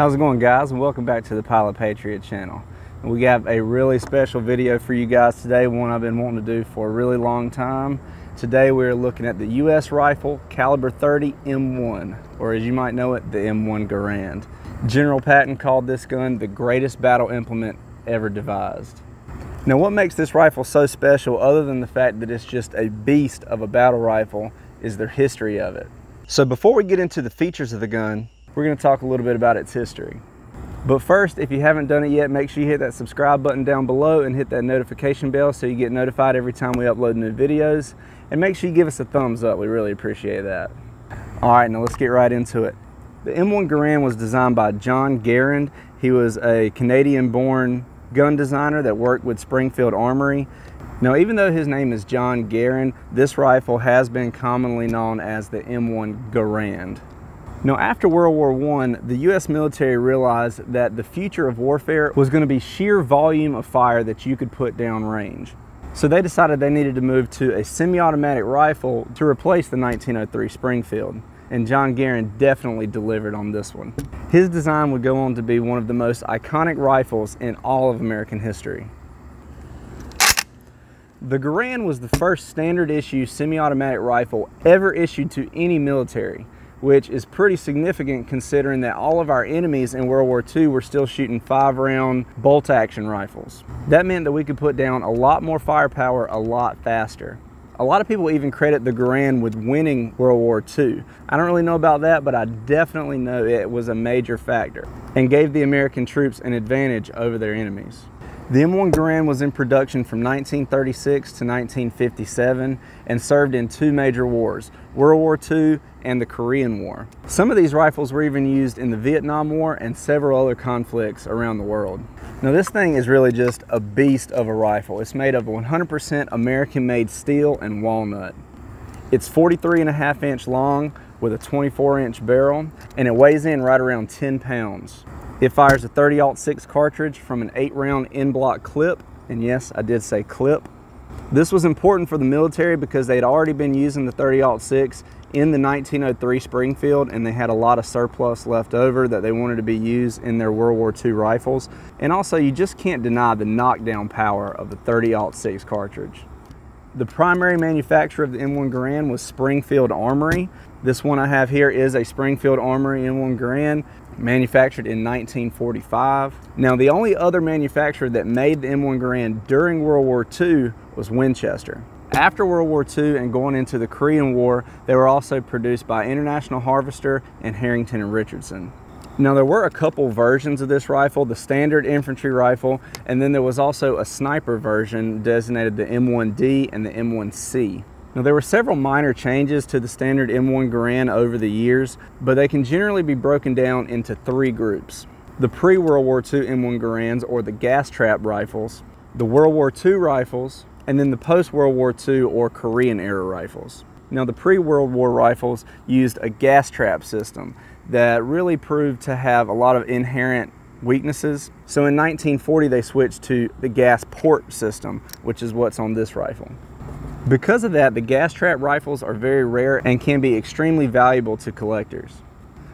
How's it going guys and welcome back to the Pilot Patriot channel. We have a really special video for you guys today, one I've been wanting to do for a really long time. Today we're looking at the US rifle caliber 30 M1, or as you might know it, the M1 Garand. General Patton called this gun the greatest battle implement ever devised. Now what makes this rifle so special other than the fact that it's just a beast of a battle rifle is their history of it. So before we get into the features of the gun, we're going to talk a little bit about its history. But first, if you haven't done it yet, make sure you hit that subscribe button down below and hit that notification bell so you get notified every time we upload new videos. And make sure you give us a thumbs up, we really appreciate that. All right, now let's get right into it. The M1 Garand was designed by John Garand. He was a Canadian-born gun designer that worked with Springfield Armory. Now, even though his name is John Garand, this rifle has been commonly known as the M1 Garand. Now, after World War I, the US military realized that the future of warfare was going to be sheer volume of fire that you could put down range. So they decided they needed to move to a semi-automatic rifle to replace the 1903 Springfield. And John Garand definitely delivered on this one. His design would go on to be one of the most iconic rifles in all of American history. The Garand was the first standard issue semi-automatic rifle ever issued to any military which is pretty significant considering that all of our enemies in World War II were still shooting five round bolt action rifles. That meant that we could put down a lot more firepower a lot faster. A lot of people even credit the Garand with winning World War II. I don't really know about that, but I definitely know it was a major factor and gave the American troops an advantage over their enemies. The M1 Garand was in production from 1936 to 1957 and served in two major wars, World War II and the Korean War. Some of these rifles were even used in the Vietnam War and several other conflicts around the world. Now this thing is really just a beast of a rifle. It's made of 100% American made steel and walnut. It's 43 and a half inch long with a 24 inch barrel and it weighs in right around 10 pounds. It fires a 30-06 cartridge from an 8-round en-bloc clip, and yes, I did say clip. This was important for the military because they'd already been using the 30-06 in the 1903 Springfield and they had a lot of surplus left over that they wanted to be used in their World War II rifles. And also you just can't deny the knockdown power of the 30-06 cartridge. The primary manufacturer of the M1 Garand was Springfield Armory. This one I have here is a Springfield Armory M1 Garand manufactured in 1945. Now the only other manufacturer that made the M1 Garand during World War II was Winchester. After World War II and going into the Korean War, they were also produced by International Harvester and Harrington and Richardson. Now there were a couple versions of this rifle, the standard infantry rifle, and then there was also a sniper version designated the M1D and the M1C. Now there were several minor changes to the standard M1 Garand over the years, but they can generally be broken down into three groups. The pre-World War II M1 Garands or the gas trap rifles, the World War II rifles, and then the post-World War II or Korean era rifles. Now the pre-World War rifles used a gas trap system that really proved to have a lot of inherent weaknesses. So in 1940 they switched to the gas port system, which is what's on this rifle. Because of that, the gas trap rifles are very rare and can be extremely valuable to collectors.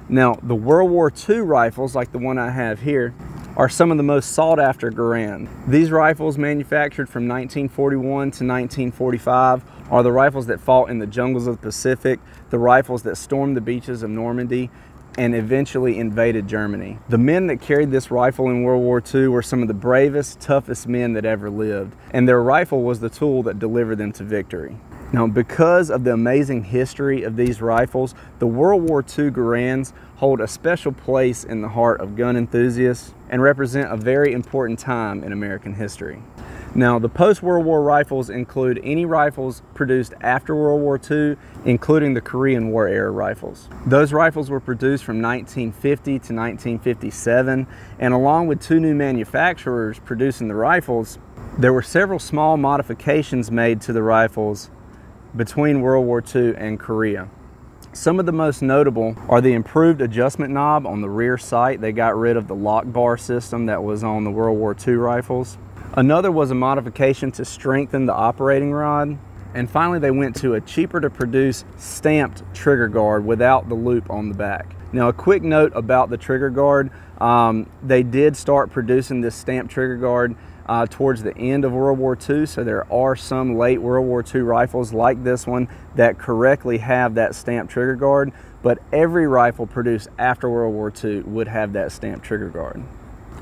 Now, the World War II rifles, like the one I have here, are some of the most sought after Garand. These rifles, manufactured from 1941 to 1945, are the rifles that fought in the jungles of the Pacific, the rifles that stormed the beaches of Normandy, and eventually invaded Germany. The men that carried this rifle in World War II were some of the bravest, toughest men that ever lived, and their rifle was the tool that delivered them to victory. Now, because of the amazing history of these rifles, the World War II Garands hold a special place in the heart of gun enthusiasts and represent a very important time in American history. Now, the post-World War rifles include any rifles produced after World War II, including the Korean War era rifles. Those rifles were produced from 1950 to 1957, and along with two new manufacturers producing the rifles, there were several small modifications made to the rifles between World War II and Korea. Some of the most notable are the improved adjustment knob on the rear sight. They got rid of the lock bar system that was on the World War II rifles. Another was a modification to strengthen the operating rod. And finally, they went to a cheaper to produce stamped trigger guard without the loop on the back. Now a quick note about the trigger guard. Um, they did start producing this stamped trigger guard uh, towards the end of World War II. So there are some late World War II rifles like this one that correctly have that stamped trigger guard, but every rifle produced after World War II would have that stamped trigger guard.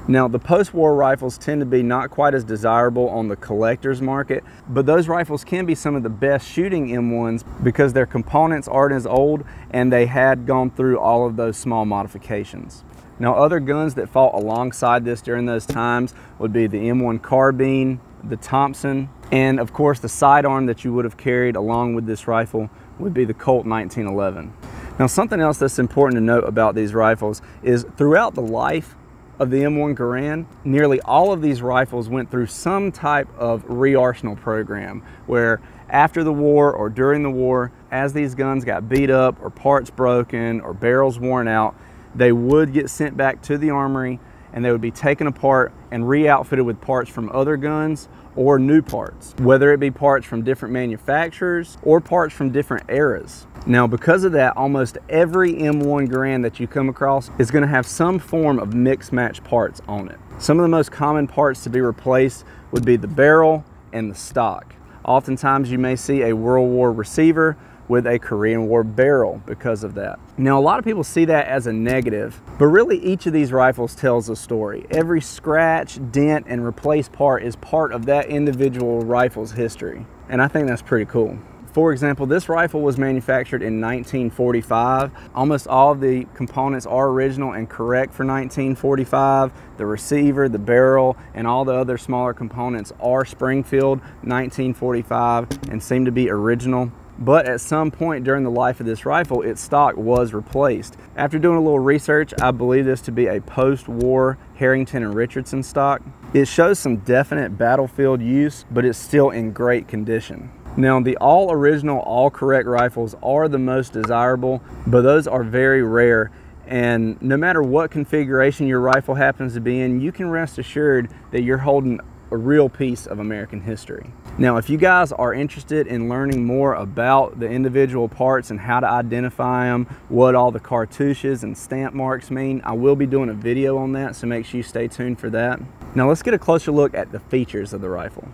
Now, the post-war rifles tend to be not quite as desirable on the collector's market, but those rifles can be some of the best shooting M1s because their components aren't as old and they had gone through all of those small modifications. Now other guns that fought alongside this during those times would be the M1 carbine, the Thompson, and of course the sidearm that you would have carried along with this rifle would be the Colt 1911. Now something else that's important to note about these rifles is throughout the life of the M1 Garand, nearly all of these rifles went through some type of re-arsenal program where after the war or during the war, as these guns got beat up or parts broken or barrels worn out, they would get sent back to the armory and they would be taken apart and re-outfitted with parts from other guns or new parts, whether it be parts from different manufacturers or parts from different eras. Now, because of that, almost every M1 Garand that you come across is gonna have some form of mix match parts on it. Some of the most common parts to be replaced would be the barrel and the stock. Oftentimes you may see a World War receiver with a Korean War barrel because of that. Now, a lot of people see that as a negative, but really each of these rifles tells a story. Every scratch, dent, and replaced part is part of that individual rifle's history. And I think that's pretty cool. For example, this rifle was manufactured in 1945. Almost all the components are original and correct for 1945. The receiver, the barrel, and all the other smaller components are Springfield 1945 and seem to be original but at some point during the life of this rifle, its stock was replaced. After doing a little research, I believe this to be a post-war Harrington and Richardson stock. It shows some definite battlefield use, but it's still in great condition. Now, the all original, all correct rifles are the most desirable, but those are very rare. And no matter what configuration your rifle happens to be in, you can rest assured that you're holding a real piece of American history. Now, if you guys are interested in learning more about the individual parts and how to identify them, what all the cartouches and stamp marks mean, I will be doing a video on that, so make sure you stay tuned for that. Now let's get a closer look at the features of the rifle.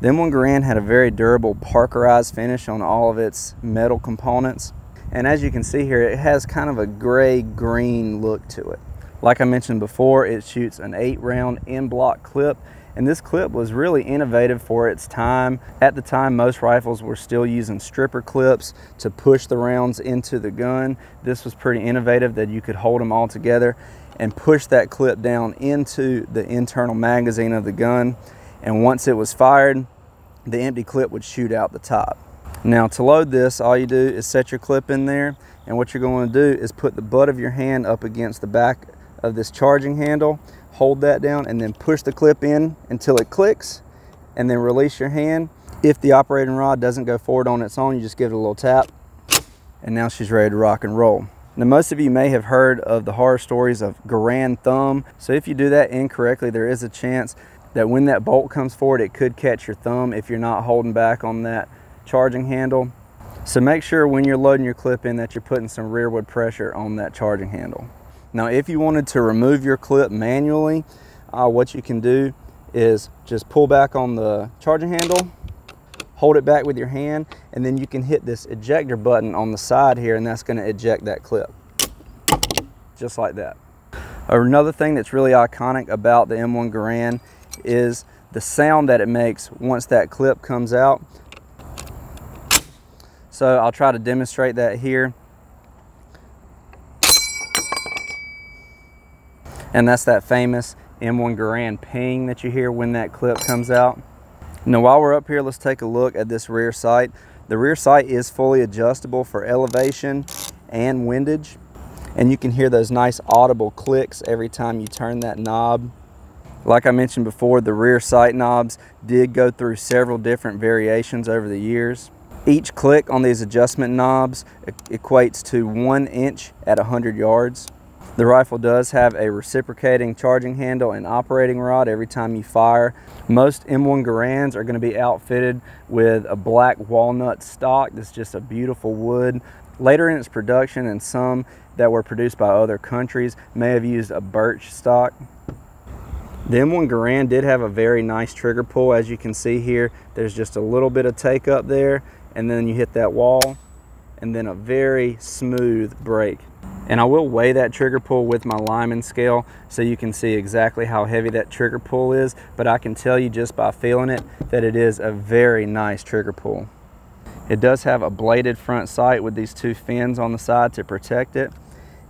The M1 Garand had a very durable parkerized finish on all of its metal components. And as you can see here, it has kind of a gray-green look to it. Like I mentioned before, it shoots an eight round en bloc clip and this clip was really innovative for its time. At the time, most rifles were still using stripper clips to push the rounds into the gun. This was pretty innovative that you could hold them all together and push that clip down into the internal magazine of the gun and once it was fired, the empty clip would shoot out the top. Now to load this, all you do is set your clip in there and what you're going to do is put the butt of your hand up against the back of this charging handle, hold that down and then push the clip in until it clicks and then release your hand. If the operating rod doesn't go forward on its own, you just give it a little tap and now she's ready to rock and roll. Now most of you may have heard of the horror stories of Garand thumb. So if you do that incorrectly, there is a chance that when that bolt comes forward, it could catch your thumb if you're not holding back on that charging handle. So make sure when you're loading your clip in that you're putting some rearward pressure on that charging handle. Now, if you wanted to remove your clip manually, uh, what you can do is just pull back on the charging handle, hold it back with your hand, and then you can hit this ejector button on the side here, and that's gonna eject that clip, just like that. Another thing that's really iconic about the M1 Garand is the sound that it makes once that clip comes out. So I'll try to demonstrate that here. And that's that famous M1 Garand ping that you hear when that clip comes out. Now while we're up here, let's take a look at this rear sight. The rear sight is fully adjustable for elevation and windage. And you can hear those nice audible clicks every time you turn that knob. Like I mentioned before, the rear sight knobs did go through several different variations over the years. Each click on these adjustment knobs equates to one inch at 100 yards. The rifle does have a reciprocating charging handle and operating rod every time you fire. Most M1 Garands are going to be outfitted with a black walnut stock that's just a beautiful wood. Later in its production and some that were produced by other countries may have used a birch stock. The M1 Garand did have a very nice trigger pull as you can see here. There's just a little bit of take up there and then you hit that wall and then a very smooth break. And I will weigh that trigger pull with my Lyman scale so you can see exactly how heavy that trigger pull is, but I can tell you just by feeling it that it is a very nice trigger pull. It does have a bladed front sight with these two fins on the side to protect it.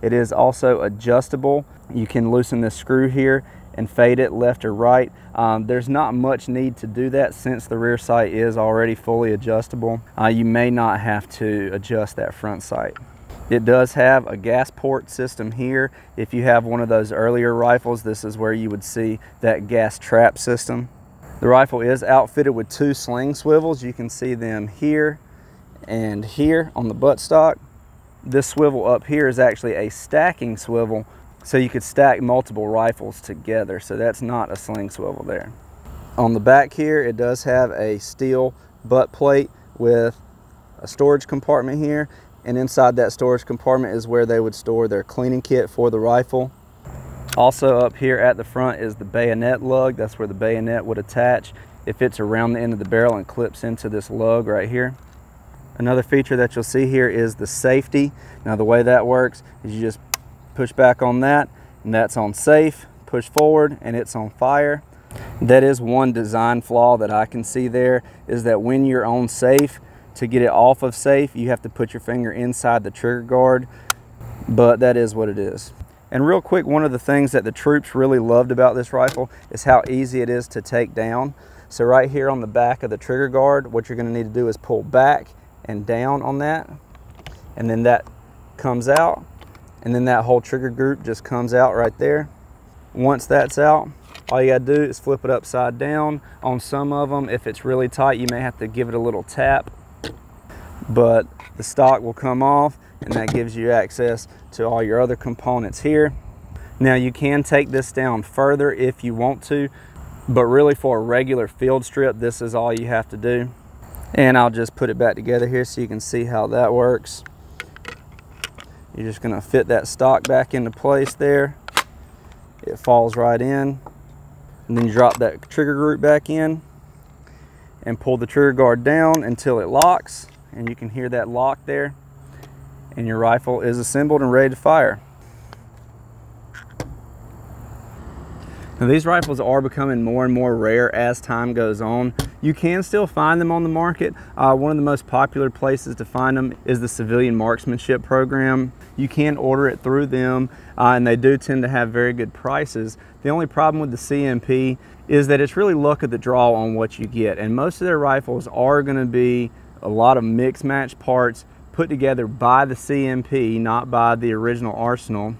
It is also adjustable. You can loosen this screw here and fade it left or right. Um, there's not much need to do that since the rear sight is already fully adjustable. Uh, you may not have to adjust that front sight. It does have a gas port system here. If you have one of those earlier rifles, this is where you would see that gas trap system. The rifle is outfitted with two sling swivels. You can see them here and here on the buttstock. This swivel up here is actually a stacking swivel so you could stack multiple rifles together. So that's not a sling swivel there. On the back here, it does have a steel butt plate with a storage compartment here. And inside that storage compartment is where they would store their cleaning kit for the rifle. Also up here at the front is the bayonet lug. That's where the bayonet would attach. It fits around the end of the barrel and clips into this lug right here. Another feature that you'll see here is the safety. Now the way that works is you just push back on that and that's on safe push forward and it's on fire. That is one design flaw that I can see there is that when you're on safe to get it off of safe you have to put your finger inside the trigger guard but that is what it is. And real quick one of the things that the troops really loved about this rifle is how easy it is to take down. So right here on the back of the trigger guard what you're going to need to do is pull back and down on that and then that comes out and then that whole trigger group just comes out right there. Once that's out, all you gotta do is flip it upside down. On some of them, if it's really tight, you may have to give it a little tap, but the stock will come off and that gives you access to all your other components here. Now you can take this down further if you want to, but really for a regular field strip, this is all you have to do. And I'll just put it back together here so you can see how that works. You're just gonna fit that stock back into place there. It falls right in. And then you drop that trigger group back in and pull the trigger guard down until it locks. And you can hear that lock there. And your rifle is assembled and ready to fire. Now these rifles are becoming more and more rare as time goes on. You can still find them on the market. Uh, one of the most popular places to find them is the Civilian Marksmanship Program. You can order it through them uh, and they do tend to have very good prices. The only problem with the CMP is that it's really luck of the draw on what you get and most of their rifles are going to be a lot of mix match parts put together by the CMP, not by the original Arsenal.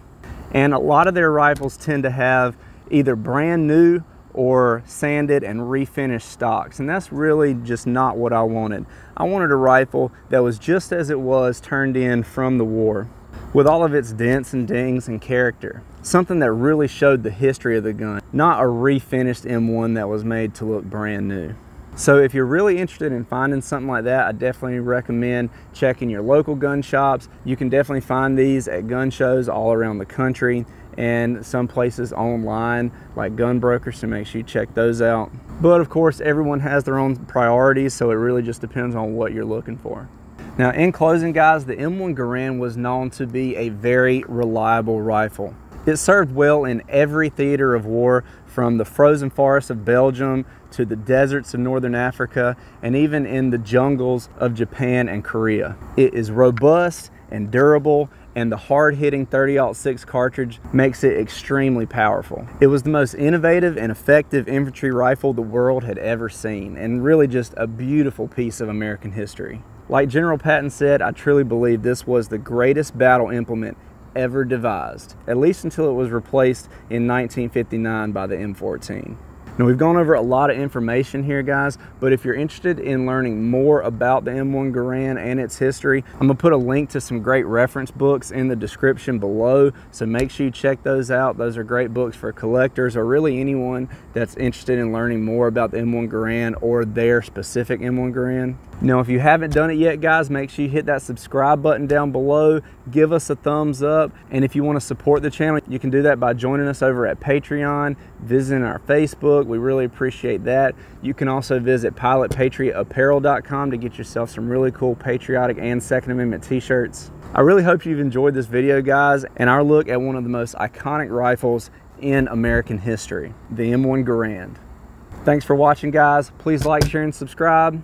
And a lot of their rifles tend to have either brand new or sanded and refinished stocks. And that's really just not what I wanted. I wanted a rifle that was just as it was turned in from the war with all of its dents and dings and character. Something that really showed the history of the gun, not a refinished M1 that was made to look brand new. So if you're really interested in finding something like that, I definitely recommend checking your local gun shops. You can definitely find these at gun shows all around the country and some places online like gun brokers, so make sure you check those out. But of course, everyone has their own priorities, so it really just depends on what you're looking for. Now, in closing, guys, the M1 Garand was known to be a very reliable rifle. It served well in every theater of war, from the frozen forests of Belgium to the deserts of northern Africa, and even in the jungles of Japan and Korea. It is robust and durable and the hard-hitting 30-06 cartridge makes it extremely powerful. It was the most innovative and effective infantry rifle the world had ever seen, and really just a beautiful piece of American history. Like General Patton said, I truly believe this was the greatest battle implement ever devised, at least until it was replaced in 1959 by the M14. Now we've gone over a lot of information here guys, but if you're interested in learning more about the M1 Garand and its history, I'm gonna put a link to some great reference books in the description below. So make sure you check those out. Those are great books for collectors or really anyone that's interested in learning more about the M1 Garand or their specific M1 Garand. Now, if you haven't done it yet, guys, make sure you hit that subscribe button down below. Give us a thumbs up. And if you want to support the channel, you can do that by joining us over at Patreon, visiting our Facebook. We really appreciate that. You can also visit pilotpatriotapparel.com to get yourself some really cool patriotic and Second Amendment t-shirts. I really hope you've enjoyed this video, guys, and our look at one of the most iconic rifles in American history, the M1 Garand. Thanks for watching, guys. Please like, share, and subscribe